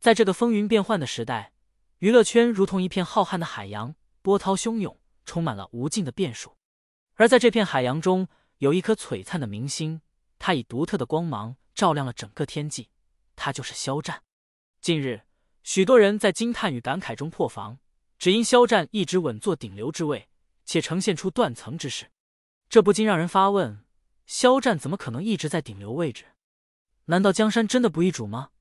在这个风云变幻的时代，娱乐圈如同一片浩瀚的海洋，波涛汹涌，充满了无尽的变数。而在这片海洋中，有一颗璀璨的明星，他以独特的光芒照亮了整个天际。他就是肖战。近日，许多人在惊叹与感慨中破防，只因肖战一直稳坐顶流之位，且呈现出断层之势。这不禁让人发问：肖战怎么可能一直在顶流位置？难道江山真的不易主吗？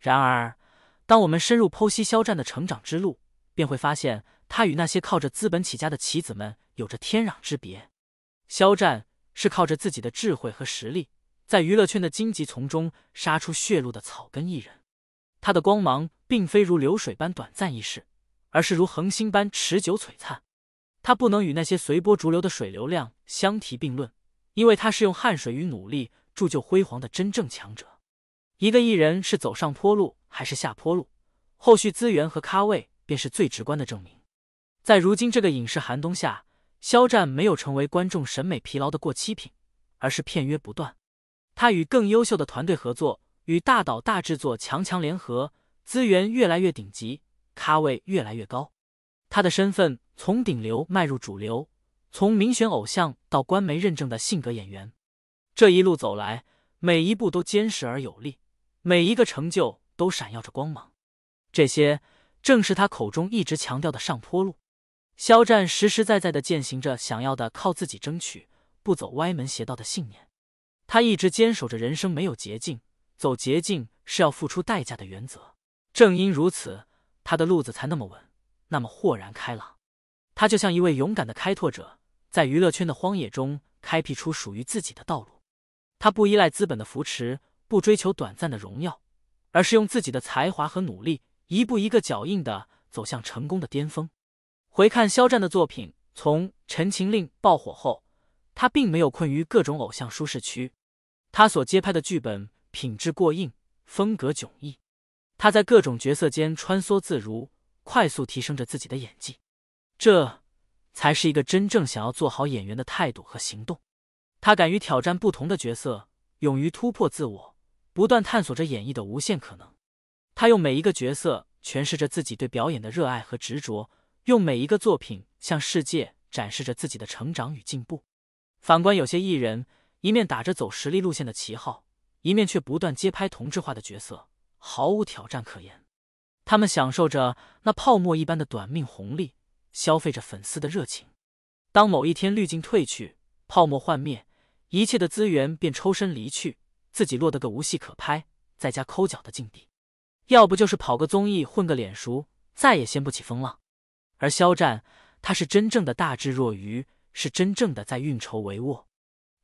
然而，当我们深入剖析肖战的成长之路，便会发现他与那些靠着资本起家的棋子们有着天壤之别。肖战是靠着自己的智慧和实力。在娱乐圈的荆棘丛中杀出血路的草根艺人，他的光芒并非如流水般短暂易逝，而是如恒星般持久璀璨。他不能与那些随波逐流的水流量相提并论，因为他是用汗水与努力铸就辉煌的真正强者。一个艺人是走上坡路还是下坡路，后续资源和咖位便是最直观的证明。在如今这个影视寒冬下，肖战没有成为观众审美疲劳的过期品，而是片约不断。他与更优秀的团队合作，与大导大制作强强联合，资源越来越顶级，咖位越来越高。他的身份从顶流迈入主流，从民选偶像到官媒认证的性格演员，这一路走来，每一步都坚实而有力，每一个成就都闪耀着光芒。这些正是他口中一直强调的上坡路。肖战实实在在的践行着想要的靠自己争取，不走歪门邪道的信念。他一直坚守着人生没有捷径，走捷径是要付出代价的原则。正因如此，他的路子才那么稳，那么豁然开朗。他就像一位勇敢的开拓者，在娱乐圈的荒野中开辟出属于自己的道路。他不依赖资本的扶持，不追求短暂的荣耀，而是用自己的才华和努力，一步一个脚印的走向成功的巅峰。回看肖战的作品，从《陈情令》爆火后。他并没有困于各种偶像舒适区，他所接拍的剧本品质过硬，风格迥异。他在各种角色间穿梭自如，快速提升着自己的演技。这才是一个真正想要做好演员的态度和行动。他敢于挑战不同的角色，勇于突破自我，不断探索着演绎的无限可能。他用每一个角色诠释着自己对表演的热爱和执着，用每一个作品向世界展示着自己的成长与进步。反观有些艺人，一面打着走实力路线的旗号，一面却不断接拍同质化的角色，毫无挑战可言。他们享受着那泡沫一般的短命红利，消费着粉丝的热情。当某一天滤镜褪去，泡沫幻灭，一切的资源便抽身离去，自己落得个无戏可拍，在家抠脚的境地。要不就是跑个综艺混个脸熟，再也掀不起风浪。而肖战，他是真正的大智若愚。是真正的在运筹帷幄，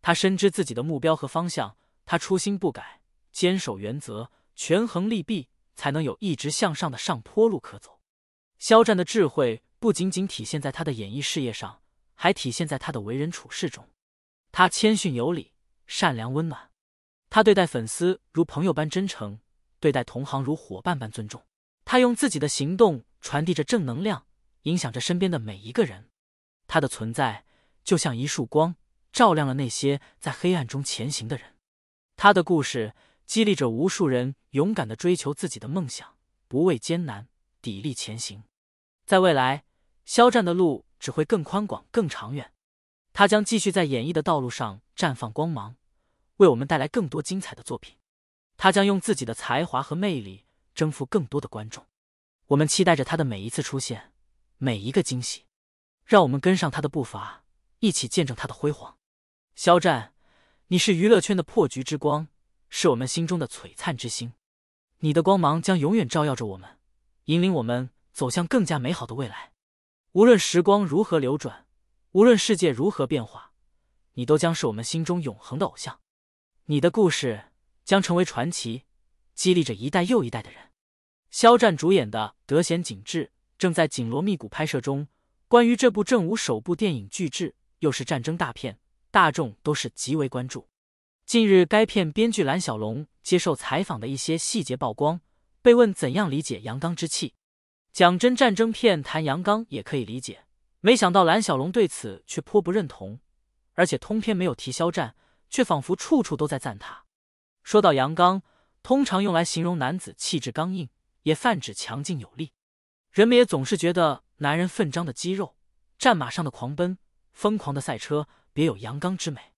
他深知自己的目标和方向，他初心不改，坚守原则，权衡利弊，才能有一直向上的上坡路可走。肖战的智慧不仅仅体现在他的演艺事业上，还体现在他的为人处事中。他谦逊有礼，善良温暖，他对待粉丝如朋友般真诚，对待同行如伙伴般尊重。他用自己的行动传递着正能量，影响着身边的每一个人。他的存在。就像一束光，照亮了那些在黑暗中前行的人。他的故事激励着无数人勇敢的追求自己的梦想，不畏艰难，砥砺前行。在未来，肖战的路只会更宽广、更长远。他将继续在演艺的道路上绽放光芒，为我们带来更多精彩的作品。他将用自己的才华和魅力征服更多的观众。我们期待着他的每一次出现，每一个惊喜。让我们跟上他的步伐。一起见证他的辉煌，肖战，你是娱乐圈的破局之光，是我们心中的璀璨之星。你的光芒将永远照耀着我们，引领我们走向更加美好的未来。无论时光如何流转，无论世界如何变化，你都将是我们心中永恒的偶像。你的故事将成为传奇，激励着一代又一代的人。肖战主演的《德贤景致》正在紧锣密鼓拍摄中。关于这部正午首部电影巨制。又是战争大片，大众都是极为关注。近日，该片编剧蓝小龙接受采访的一些细节曝光，被问怎样理解阳刚之气。讲真，战争片谈阳刚也可以理解，没想到蓝小龙对此却颇不认同，而且通篇没有提肖战，却仿佛处处都在赞他。说到阳刚，通常用来形容男子气质刚硬、也泛指强劲有力。人们也总是觉得男人奋张的肌肉、战马上的狂奔、疯狂的赛车别有阳刚之美。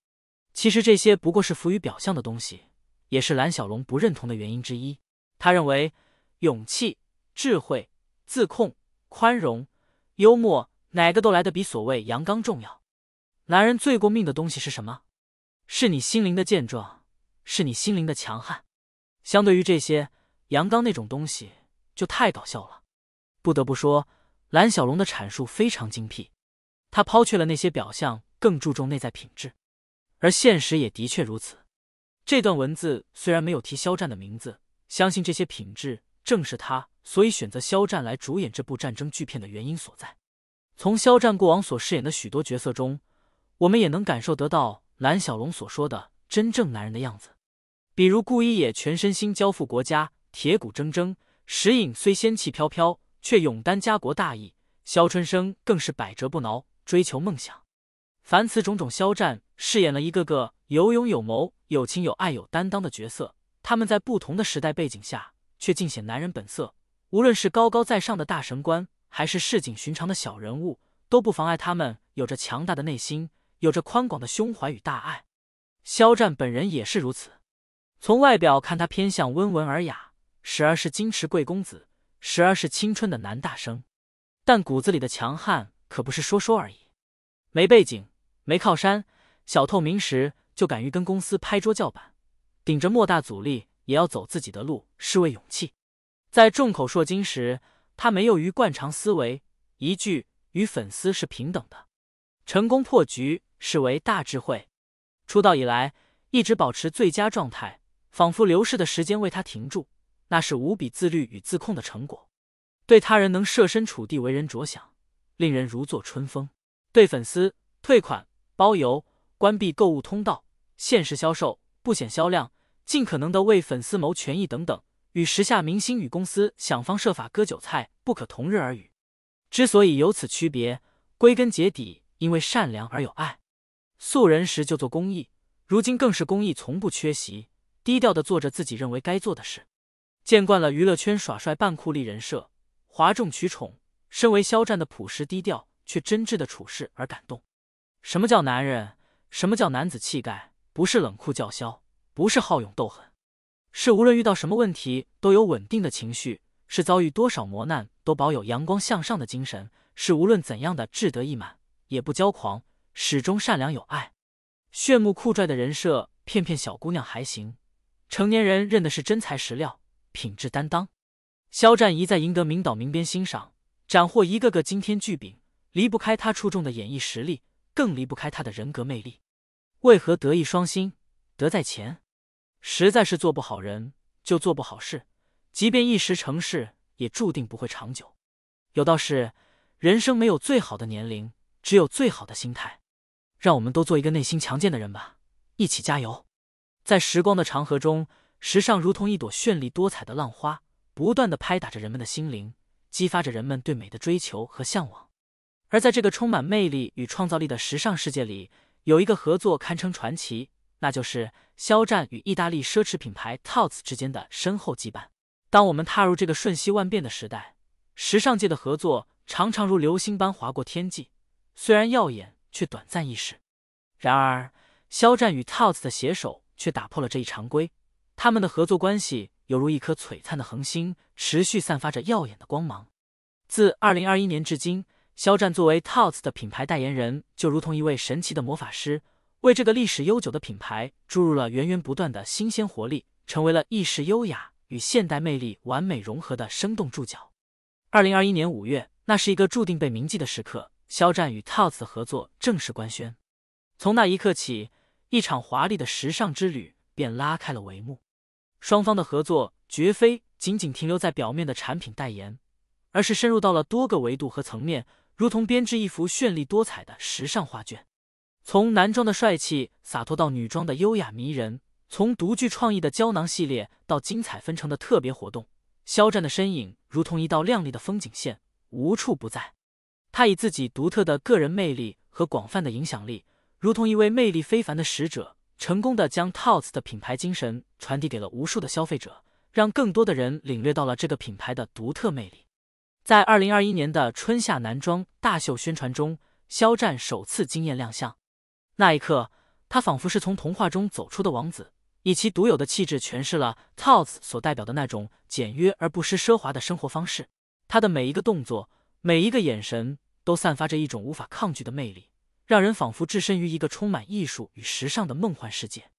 其实这些不过是浮于表象的东西，也是蓝小龙不认同的原因之一。他认为，勇气、智慧、自控、宽容、幽默，哪个都来得比所谓阳刚重要。男人最过命的东西是什么？是你心灵的健壮，是你心灵的强悍。相对于这些，阳刚那种东西就太搞笑了。不得不说，蓝小龙的阐述非常精辟。他抛却了那些表象，更注重内在品质，而现实也的确如此。这段文字虽然没有提肖战的名字，相信这些品质正是他所以选择肖战来主演这部战争巨片的原因所在。从肖战过往所饰演的许多角色中，我们也能感受得到蓝小龙所说的真正男人的样子。比如顾一野全身心交付国家，铁骨铮铮；石隐虽仙气飘飘。却勇担家国大义，肖春生更是百折不挠，追求梦想。凡此种种，肖战饰演了一个个有勇有谋、有情有爱、有担当的角色。他们在不同的时代背景下，却尽显男人本色。无论是高高在上的大神官，还是市井寻常的小人物，都不妨碍他们有着强大的内心，有着宽广的胸怀与大爱。肖战本人也是如此。从外表看，他偏向温文尔雅，时而是矜持贵公子。时而是青春的男大生，但骨子里的强悍可不是说说而已。没背景、没靠山，小透明时就敢于跟公司拍桌叫板，顶着莫大阻力也要走自己的路，是为勇气。在众口铄金时，他没有于惯常思维，一句与粉丝是平等的，成功破局是为大智慧。出道以来一直保持最佳状态，仿佛流逝的时间为他停住。那是无比自律与自控的成果，对他人能设身处地为人着想，令人如坐春风；对粉丝退款、包邮、关闭购物通道、限时销售、不显销量、尽可能的为粉丝谋权益等等，与时下明星与公司想方设法割韭菜不可同日而语。之所以有此区别，归根结底因为善良而有爱。素人时就做公益，如今更是公益从不缺席，低调的做着自己认为该做的事。见惯了娱乐圈耍帅扮酷立人设、哗众取宠，身为肖战的朴实低调却真挚的处事而感动。什么叫男人？什么叫男子气概？不是冷酷叫嚣，不是好勇斗狠，是无论遇到什么问题都有稳定的情绪，是遭遇多少磨难都保有阳光向上的精神，是无论怎样的志得意满也不骄狂，始终善良有爱。炫目酷拽的人设骗骗小姑娘还行，成年人认的是真材实料。品质担当，肖战一再赢得名导名编欣赏，斩获一个个惊天巨饼，离不开他出众的演绎实力，更离不开他的人格魅力。为何德艺双馨？德在前，实在是做不好人就做不好事，即便一时成事，也注定不会长久。有道是，人生没有最好的年龄，只有最好的心态。让我们都做一个内心强健的人吧，一起加油！在时光的长河中。时尚如同一朵绚丽多彩的浪花，不断的拍打着人们的心灵，激发着人们对美的追求和向往。而在这个充满魅力与创造力的时尚世界里，有一个合作堪称传奇，那就是肖战与意大利奢侈品牌 Tots 之间的深厚羁绊。当我们踏入这个瞬息万变的时代，时尚界的合作常常如流星般划过天际，虽然耀眼，却短暂易逝。然而，肖战与 Tots 的携手却打破了这一常规。他们的合作关系犹如一颗璀璨的恒星，持续散发着耀眼的光芒。自二零二一年至今，肖战作为 Tots 的品牌代言人，就如同一位神奇的魔法师，为这个历史悠久的品牌注入了源源不断的新鲜活力，成为了意式优雅与现代魅力完美融合的生动注脚。二零二一年五月，那是一个注定被铭记的时刻，肖战与 Tots 的合作正式官宣。从那一刻起，一场华丽的时尚之旅。便拉开了帷幕。双方的合作绝非仅仅停留在表面的产品代言，而是深入到了多个维度和层面，如同编织一幅绚丽多彩的时尚画卷。从男装的帅气洒脱到女装的优雅迷人，从独具创意的胶囊系列到精彩纷呈的特别活动，肖战的身影如同一道亮丽的风景线，无处不在。他以自己独特的个人魅力和广泛的影响力，如同一位魅力非凡的使者。成功的将 Tots 的品牌精神传递给了无数的消费者，让更多的人领略到了这个品牌的独特魅力。在二零二一年的春夏男装大秀宣传中，肖战首次惊艳亮相。那一刻，他仿佛是从童话中走出的王子，以其独有的气质诠释了 TODS 所代表的那种简约而不失奢华的生活方式。他的每一个动作，每一个眼神，都散发着一种无法抗拒的魅力，让人仿佛置身于一个充满艺术与时尚的梦幻世界。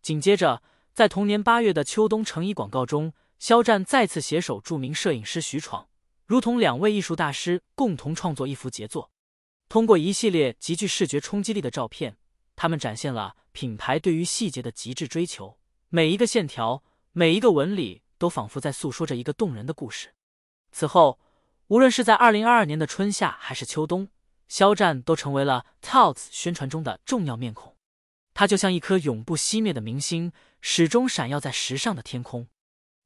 紧接着，在同年八月的秋冬成衣广告中，肖战再次携手著名摄影师徐闯，如同两位艺术大师共同创作一幅杰作。通过一系列极具视觉冲击力的照片，他们展现了品牌对于细节的极致追求，每一个线条，每一个纹理，都仿佛在诉说着一个动人的故事。此后，无论是在二零二二年的春夏还是秋冬，肖战都成为了 TODS 宣传中的重要面孔。他就像一颗永不熄灭的明星，始终闪耀在时尚的天空。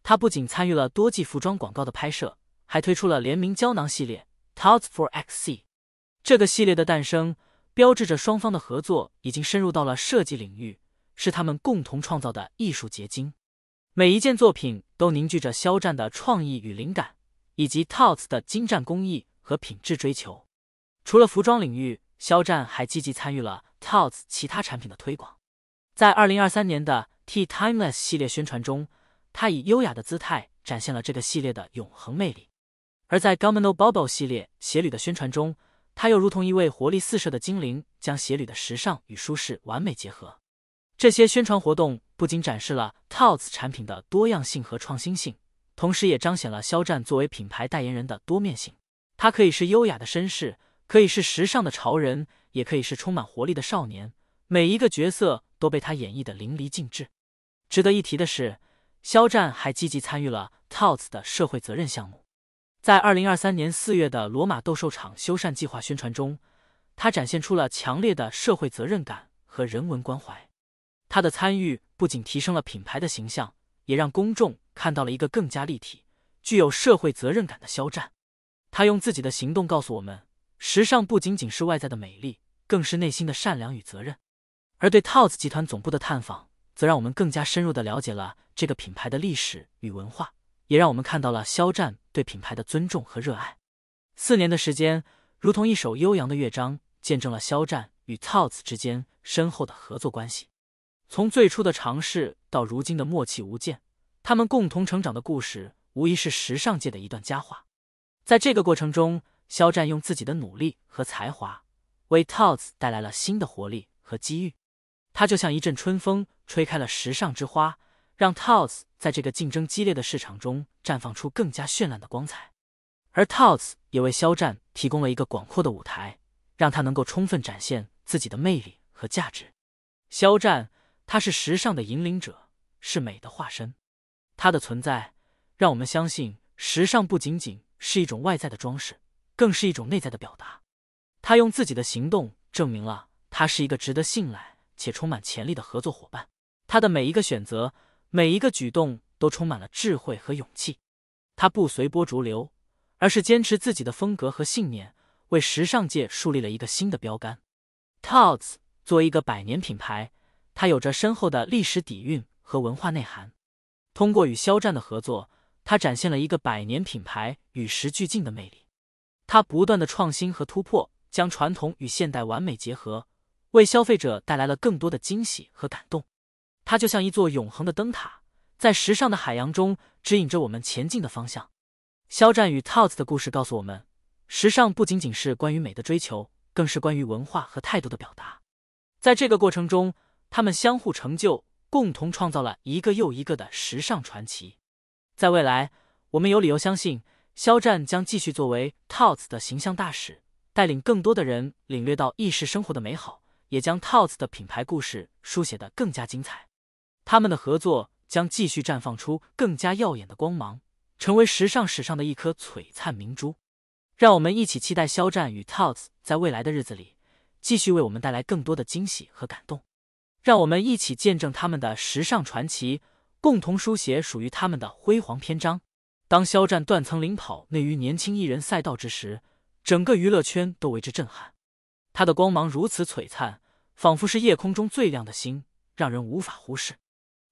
他不仅参与了多季服装广告的拍摄，还推出了联名胶囊系列 TODS for XC。这个系列的诞生，标志着双方的合作已经深入到了设计领域，是他们共同创造的艺术结晶。每一件作品都凝聚着肖战的创意与灵感，以及 TODS 的精湛工艺和品质追求。除了服装领域，肖战还积极参与了 TODS 其他产品的推广。在二零二三年的 T Timeless 系列宣传中，他以优雅的姿态展现了这个系列的永恒魅力；而在 Gomino Bubble 系列鞋履的宣传中，他又如同一位活力四射的精灵，将鞋履的时尚与舒适完美结合。这些宣传活动不仅展示了 TODS 产品的多样性和创新性，同时也彰显了肖战作为品牌代言人的多面性。他可以是优雅的绅士，可以是时尚的潮人，也可以是充满活力的少年。每一个角色都被他演绎的淋漓尽致。值得一提的是，肖战还积极参与了 TOTS 的社会责任项目。在二零二三年四月的罗马斗兽场修缮计划宣传中，他展现出了强烈的社会责任感和人文关怀。他的参与不仅提升了品牌的形象，也让公众看到了一个更加立体、具有社会责任感的肖战。他用自己的行动告诉我们，时尚不仅仅是外在的美丽，更是内心的善良与责任。而对 TODS 集团总部的探访，则让我们更加深入的了解了这个品牌的历史与文化。也让我们看到了肖战对品牌的尊重和热爱。四年的时间，如同一首悠扬的乐章，见证了肖战与 TODS 之间深厚的合作关系。从最初的尝试到如今的默契无间，他们共同成长的故事，无疑是时尚界的一段佳话。在这个过程中，肖战用自己的努力和才华，为 TODS 带来了新的活力和机遇。他就像一阵春风，吹开了时尚之花。让 TODS 在这个竞争激烈的市场中绽放出更加绚烂的光彩，而 TODS 也为肖战提供了一个广阔的舞台，让他能够充分展现自己的魅力和价值。肖战，他是时尚的引领者，是美的化身。他的存在让我们相信，时尚不仅仅是一种外在的装饰，更是一种内在的表达。他用自己的行动证明了他是一个值得信赖且充满潜力的合作伙伴。他的每一个选择。每一个举动都充满了智慧和勇气，他不随波逐流，而是坚持自己的风格和信念，为时尚界树立了一个新的标杆。TODS 作为一个百年品牌，它有着深厚的历史底蕴和文化内涵。通过与肖战的合作，他展现了一个百年品牌与时俱进的魅力。他不断的创新和突破，将传统与现代完美结合，为消费者带来了更多的惊喜和感动。它就像一座永恒的灯塔，在时尚的海洋中指引着我们前进的方向。肖战与 TODS 的故事告诉我们，时尚不仅仅是关于美的追求，更是关于文化和态度的表达。在这个过程中，他们相互成就，共同创造了一个又一个的时尚传奇。在未来，我们有理由相信，肖战将继续作为 Tots 的形象大使，带领更多的人领略到意式生活的美好，也将 Tots 的品牌故事书写得更加精彩。他们的合作将继续绽放出更加耀眼的光芒，成为时尚史上的一颗璀璨明珠。让我们一起期待肖战与 Tots 在未来的日子里继续为我们带来更多的惊喜和感动。让我们一起见证他们的时尚传奇，共同书写属于他们的辉煌篇章。当肖战断层领跑内娱年轻艺人赛道之时，整个娱乐圈都为之震撼。他的光芒如此璀璨，仿佛是夜空中最亮的星，让人无法忽视。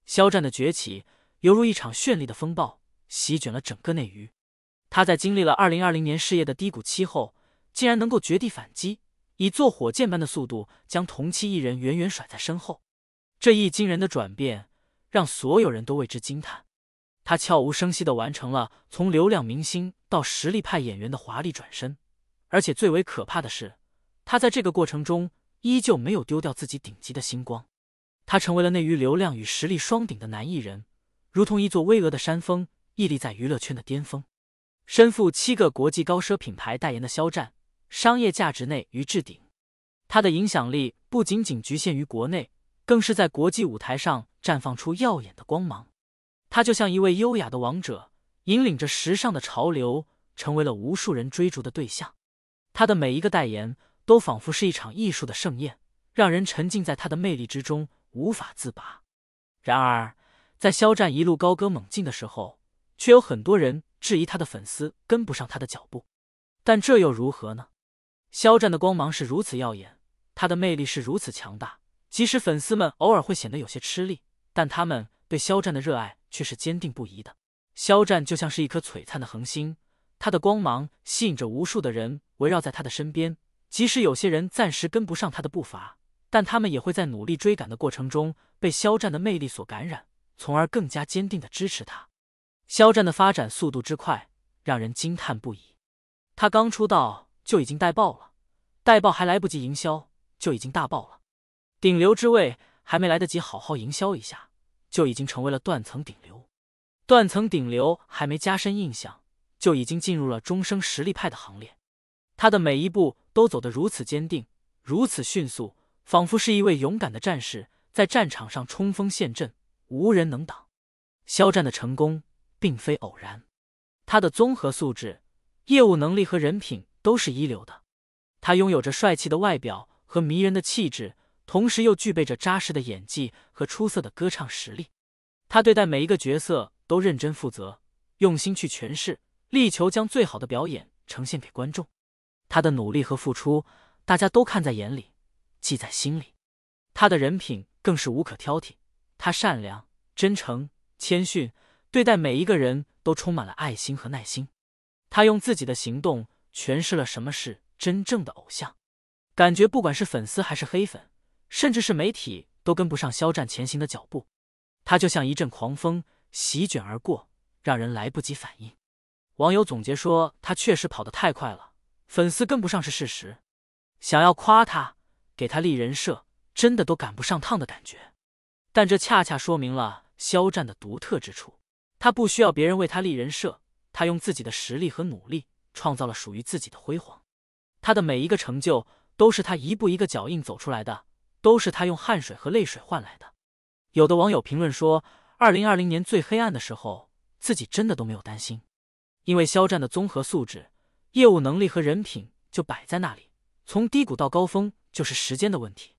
肖战的崛起犹如一场绚丽的风暴，席卷了整个内娱。他在经历了二零二零年事业的低谷期后，竟然能够绝地反击，以坐火箭般的速度将同期艺人远远甩在身后。这一惊人的转变，让所有人都为之惊叹。他悄无声息的完成了从流量明星到实力派演员的华丽转身，而且最为可怕的是，他在这个过程中依旧没有丢掉自己顶级的星光。他成为了内娱流量与实力双顶的男艺人，如同一座巍峨的山峰，屹立在娱乐圈的巅峰。身负七个国际高奢品牌代言的肖战，商业价值内于置顶。他的影响力不仅仅局限于国内，更是在国际舞台上绽放出耀眼的光芒。他就像一位优雅的王者，引领着时尚的潮流，成为了无数人追逐的对象。他的每一个代言都仿佛是一场艺术的盛宴，让人沉浸在他的魅力之中，无法自拔。然而，在肖战一路高歌猛进的时候，却有很多人质疑他的粉丝跟不上他的脚步。但这又如何呢？肖战的光芒是如此耀眼，他的魅力是如此强大，即使粉丝们偶尔会显得有些吃力，但他们对肖战的热爱。却是坚定不移的。肖战就像是一颗璀璨的恒星，他的光芒吸引着无数的人围绕在他的身边。即使有些人暂时跟不上他的步伐，但他们也会在努力追赶的过程中被肖战的魅力所感染，从而更加坚定的支持他。肖战的发展速度之快，让人惊叹不已。他刚出道就已经带爆了，带爆还来不及营销，就已经大爆了。顶流之位还没来得及好好营销一下。就已经成为了断层顶流，断层顶流还没加深印象，就已经进入了终生实力派的行列。他的每一步都走得如此坚定，如此迅速，仿佛是一位勇敢的战士在战场上冲锋陷阵，无人能挡。肖战的成功并非偶然，他的综合素质、业务能力和人品都是一流的。他拥有着帅气的外表和迷人的气质。同时又具备着扎实的演技和出色的歌唱实力，他对待每一个角色都认真负责，用心去诠释，力求将最好的表演呈现给观众。他的努力和付出，大家都看在眼里，记在心里。他的人品更是无可挑剔，他善良、真诚、谦逊，对待每一个人都充满了爱心和耐心。他用自己的行动诠释了什么是真正的偶像，感觉不管是粉丝还是黑粉。甚至是媒体都跟不上肖战前行的脚步，他就像一阵狂风席卷而过，让人来不及反应。网友总结说，他确实跑得太快了，粉丝跟不上是事实。想要夸他，给他立人设，真的都赶不上趟的感觉。但这恰恰说明了肖战的独特之处，他不需要别人为他立人设，他用自己的实力和努力创造了属于自己的辉煌。他的每一个成就，都是他一步一个脚印走出来的。都是他用汗水和泪水换来的。有的网友评论说，二零二零年最黑暗的时候，自己真的都没有担心，因为肖战的综合素质、业务能力和人品就摆在那里，从低谷到高峰就是时间的问题。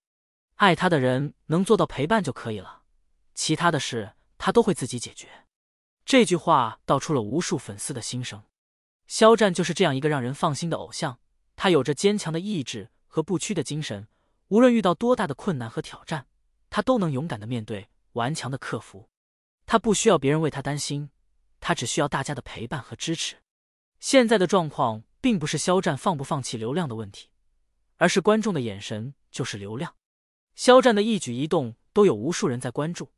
爱他的人能做到陪伴就可以了，其他的事他都会自己解决。这句话道出了无数粉丝的心声。肖战就是这样一个让人放心的偶像，他有着坚强的意志和不屈的精神。无论遇到多大的困难和挑战，他都能勇敢的面对，顽强的克服。他不需要别人为他担心，他只需要大家的陪伴和支持。现在的状况并不是肖战放不放弃流量的问题，而是观众的眼神就是流量。肖战的一举一动都有无数人在关注，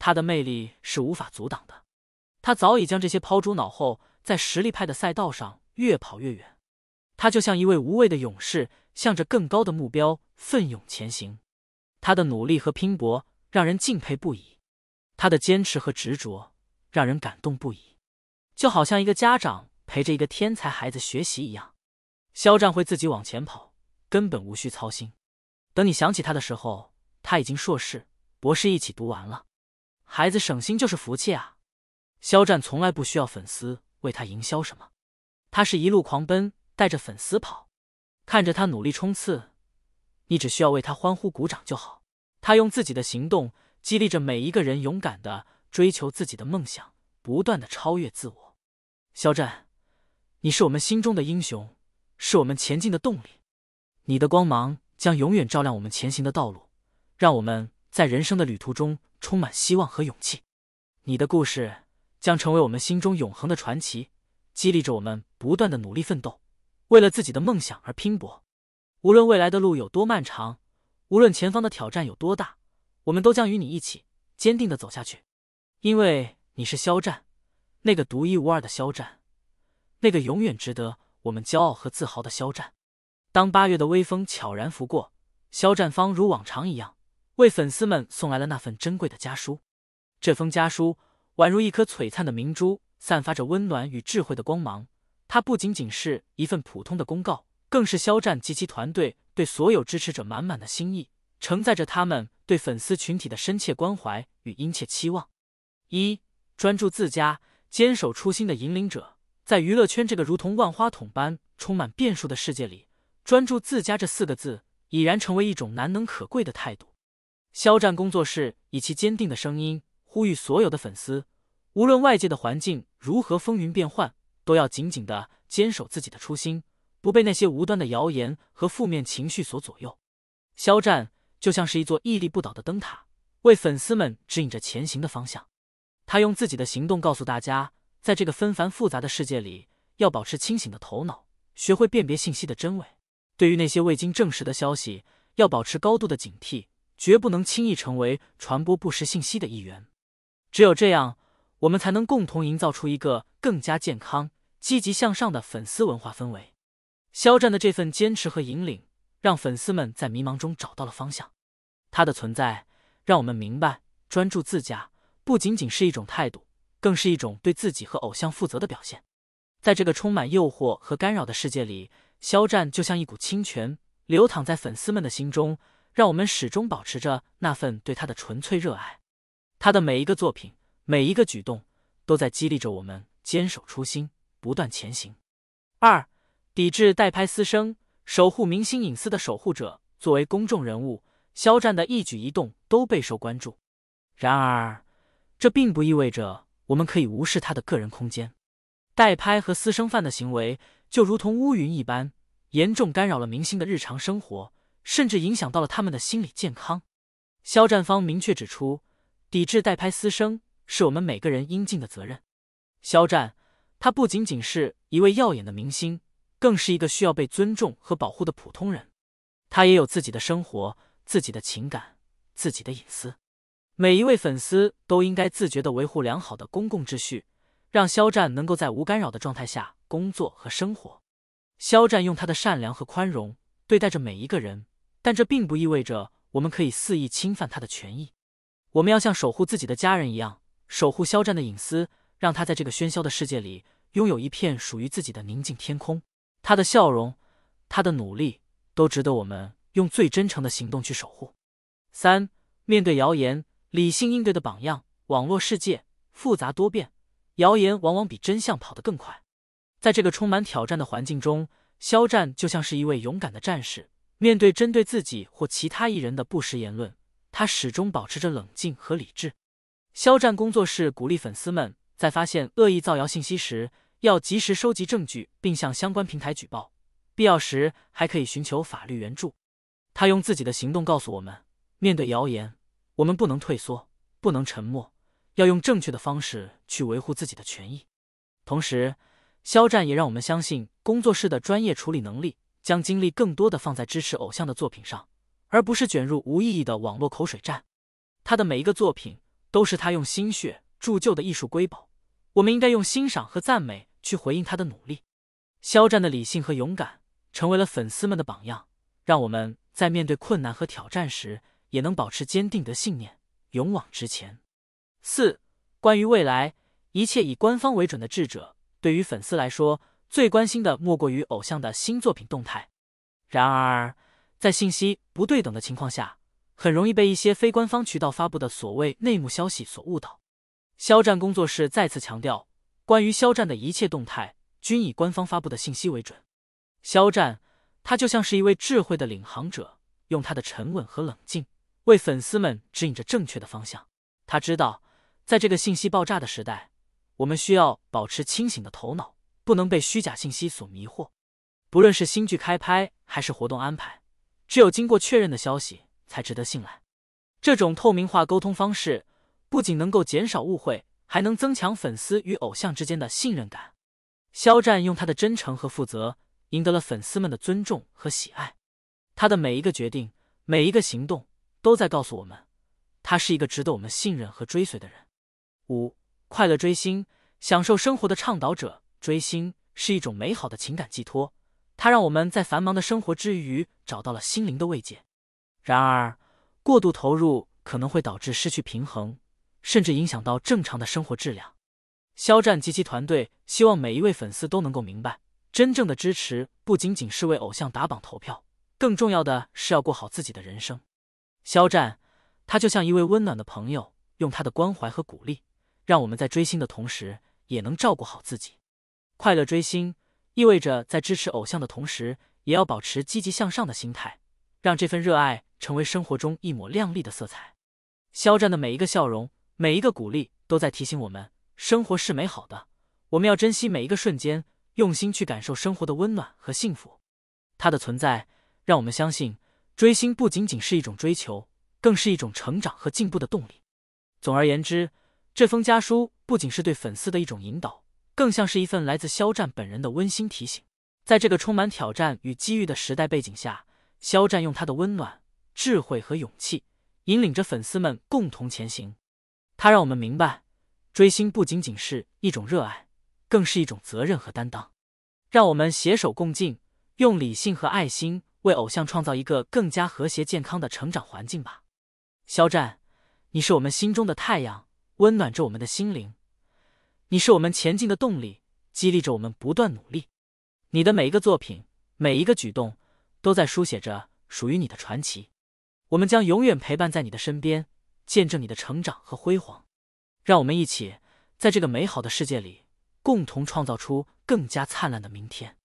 他的魅力是无法阻挡的。他早已将这些抛诸脑后，在实力派的赛道上越跑越远。他就像一位无畏的勇士。向着更高的目标奋勇前行，他的努力和拼搏让人敬佩不已，他的坚持和执着让人感动不已，就好像一个家长陪着一个天才孩子学习一样。肖战会自己往前跑，根本无需操心。等你想起他的时候，他已经硕士、博士一起读完了。孩子省心就是福气啊！肖战从来不需要粉丝为他营销什么，他是一路狂奔，带着粉丝跑。看着他努力冲刺，你只需要为他欢呼鼓掌就好。他用自己的行动激励着每一个人，勇敢的追求自己的梦想，不断的超越自我。肖战，你是我们心中的英雄，是我们前进的动力。你的光芒将永远照亮我们前行的道路，让我们在人生的旅途中充满希望和勇气。你的故事将成为我们心中永恒的传奇，激励着我们不断的努力奋斗，为了自己的梦想而拼搏。无论未来的路有多漫长，无论前方的挑战有多大，我们都将与你一起坚定的走下去，因为你是肖战，那个独一无二的肖战，那个永远值得我们骄傲和自豪的肖战。当八月的微风悄然拂过，肖战方如往常一样为粉丝们送来了那份珍贵的家书。这封家书宛如一颗璀璨的明珠，散发着温暖与智慧的光芒。它不仅仅是一份普通的公告，更是肖战及其团队对所有支持者满满的心意，承载着他们对粉丝群体的深切关怀与殷切期望。一、专注自家、坚守初心的引领者，在娱乐圈这个如同万花筒般充满变数的世界里，专注自家这四个字已然成为一种难能可贵的态度。肖战工作室以其坚定的声音。呼吁所有的粉丝，无论外界的环境如何风云变幻，都要紧紧的坚守自己的初心，不被那些无端的谣言和负面情绪所左右。肖战就像是一座屹立不倒的灯塔，为粉丝们指引着前行的方向。他用自己的行动告诉大家，在这个纷繁复杂的世界里，要保持清醒的头脑，学会辨别信息的真伪。对于那些未经证实的消息，要保持高度的警惕，绝不能轻易成为传播不实信息的一员。只有这样，我们才能共同营造出一个更加健康、积极向上的粉丝文化氛围。肖战的这份坚持和引领，让粉丝们在迷茫中找到了方向。他的存在，让我们明白，专注自家不仅仅是一种态度，更是一种对自己和偶像负责的表现。在这个充满诱惑和干扰的世界里，肖战就像一股清泉，流淌在粉丝们的心中，让我们始终保持着那份对他的纯粹热爱。他的每一个作品，每一个举动，都在激励着我们坚守初心，不断前行。二，抵制代拍私生，守护明星隐私的守护者。作为公众人物，肖战的一举一动都备受关注。然而，这并不意味着我们可以无视他的个人空间。代拍和私生饭的行为，就如同乌云一般，严重干扰了明星的日常生活，甚至影响到了他们的心理健康。肖战方明确指出。抵制代拍私生是我们每个人应尽的责任。肖战，他不仅仅是一位耀眼的明星，更是一个需要被尊重和保护的普通人。他也有自己的生活、自己的情感、自己的隐私。每一位粉丝都应该自觉的维护良好的公共秩序，让肖战能够在无干扰的状态下工作和生活。肖战用他的善良和宽容对待着每一个人，但这并不意味着我们可以肆意侵犯他的权益。我们要像守护自己的家人一样守护肖战的隐私，让他在这个喧嚣的世界里拥有一片属于自己的宁静天空。他的笑容，他的努力，都值得我们用最真诚的行动去守护。三、面对谣言，理性应对的榜样。网络世界复杂多变，谣言往往比真相跑得更快。在这个充满挑战的环境中，肖战就像是一位勇敢的战士，面对针对自己或其他艺人的不实言论。他始终保持着冷静和理智。肖战工作室鼓励粉丝们在发现恶意造谣信息时，要及时收集证据，并向相关平台举报，必要时还可以寻求法律援助。他用自己的行动告诉我们：面对谣言，我们不能退缩，不能沉默，要用正确的方式去维护自己的权益。同时，肖战也让我们相信工作室的专业处理能力，将精力更多的放在支持偶像的作品上。而不是卷入无意义的网络口水战。他的每一个作品都是他用心血铸就的艺术瑰宝，我们应该用欣赏和赞美去回应他的努力。肖战的理性和勇敢成为了粉丝们的榜样，让我们在面对困难和挑战时也能保持坚定的信念，勇往直前。四、关于未来，一切以官方为准的智者，对于粉丝来说，最关心的莫过于偶像的新作品动态。然而。在信息不对等的情况下，很容易被一些非官方渠道发布的所谓内幕消息所误导。肖战工作室再次强调，关于肖战的一切动态均以官方发布的信息为准。肖战，他就像是一位智慧的领航者，用他的沉稳和冷静为粉丝们指引着正确的方向。他知道，在这个信息爆炸的时代，我们需要保持清醒的头脑，不能被虚假信息所迷惑。不论是新剧开拍还是活动安排。只有经过确认的消息才值得信赖。这种透明化沟通方式不仅能够减少误会，还能增强粉丝与偶像之间的信任感。肖战用他的真诚和负责，赢得了粉丝们的尊重和喜爱。他的每一个决定，每一个行动，都在告诉我们，他是一个值得我们信任和追随的人。五、快乐追星，享受生活的倡导者。追星是一种美好的情感寄托，它让我们在繁忙的生活之余找到了心灵的慰藉。然而，过度投入可能会导致失去平衡，甚至影响到正常的生活质量。肖战及其团队希望每一位粉丝都能够明白，真正的支持不仅仅是为偶像打榜投票，更重要的是要过好自己的人生。肖战，他就像一位温暖的朋友，用他的关怀和鼓励，让我们在追星的同时也能照顾好自己。快乐追星意味着在支持偶像的同时，也要保持积极向上的心态，让这份热爱成为生活中一抹亮丽的色彩。肖战的每一个笑容，每一个鼓励，都在提醒我们。生活是美好的，我们要珍惜每一个瞬间，用心去感受生活的温暖和幸福。他的存在让我们相信，追星不仅仅是一种追求，更是一种成长和进步的动力。总而言之，这封家书不仅是对粉丝的一种引导，更像是一份来自肖战本人的温馨提醒。在这个充满挑战与机遇的时代背景下，肖战用他的温暖、智慧和勇气，引领着粉丝们共同前行。他让我们明白。追星不仅仅是一种热爱，更是一种责任和担当。让我们携手共进，用理性和爱心为偶像创造一个更加和谐健康的成长环境吧。肖战，你是我们心中的太阳，温暖着我们的心灵；你是我们前进的动力，激励着我们不断努力。你的每一个作品，每一个举动，都在书写着属于你的传奇。我们将永远陪伴在你的身边，见证你的成长和辉煌。让我们一起在这个美好的世界里，共同创造出更加灿烂的明天。